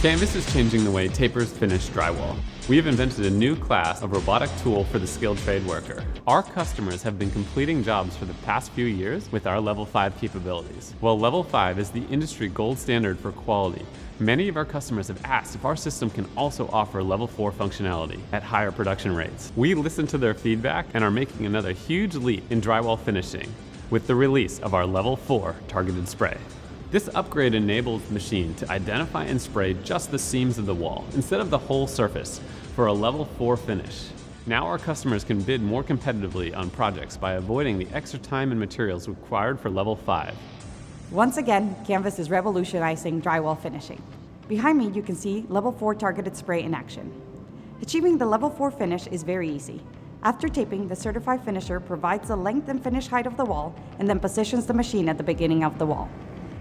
Canvas is changing the way tapers finish drywall. We have invented a new class of robotic tool for the skilled trade worker. Our customers have been completing jobs for the past few years with our Level 5 capabilities. While Level 5 is the industry gold standard for quality, many of our customers have asked if our system can also offer Level 4 functionality at higher production rates. We listened to their feedback and are making another huge leap in drywall finishing with the release of our Level 4 targeted spray. This upgrade enables the machine to identify and spray just the seams of the wall instead of the whole surface for a level 4 finish. Now our customers can bid more competitively on projects by avoiding the extra time and materials required for level 5. Once again, Canvas is revolutionizing drywall finishing. Behind me, you can see level 4 targeted spray in action. Achieving the level 4 finish is very easy. After taping, the certified finisher provides the length and finish height of the wall and then positions the machine at the beginning of the wall.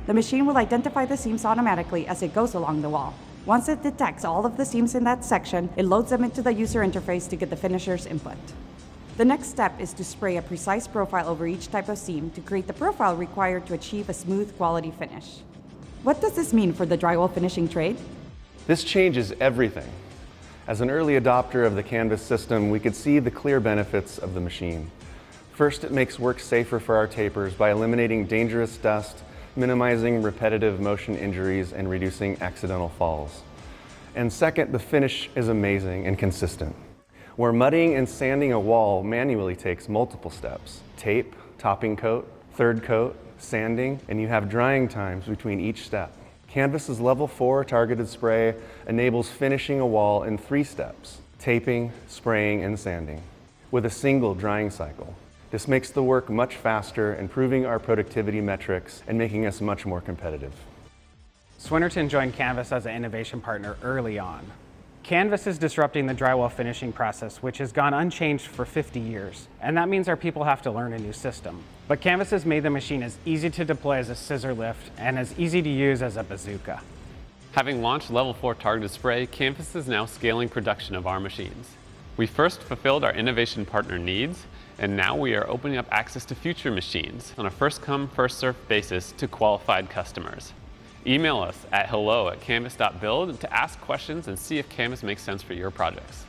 The machine will identify the seams automatically as it goes along the wall. Once it detects all of the seams in that section, it loads them into the user interface to get the finisher's input. The next step is to spray a precise profile over each type of seam to create the profile required to achieve a smooth quality finish. What does this mean for the drywall finishing trade? This changes everything. As an early adopter of the Canvas system, we could see the clear benefits of the machine. First, it makes work safer for our tapers by eliminating dangerous dust minimizing repetitive motion injuries and reducing accidental falls. And second, the finish is amazing and consistent. Where mudding and sanding a wall manually takes multiple steps, tape, topping coat, third coat, sanding, and you have drying times between each step. Canvas's level 4 targeted spray enables finishing a wall in three steps, taping, spraying, and sanding, with a single drying cycle. This makes the work much faster, improving our productivity metrics and making us much more competitive. Swinerton joined Canvas as an innovation partner early on. Canvas is disrupting the drywall finishing process, which has gone unchanged for 50 years. And that means our people have to learn a new system. But Canvas has made the machine as easy to deploy as a scissor lift and as easy to use as a bazooka. Having launched Level 4 targeted spray, Canvas is now scaling production of our machines. We first fulfilled our innovation partner needs, and now we are opening up access to future machines on a first come, first served basis to qualified customers. Email us at hello at canvas.build to ask questions and see if Canvas makes sense for your projects.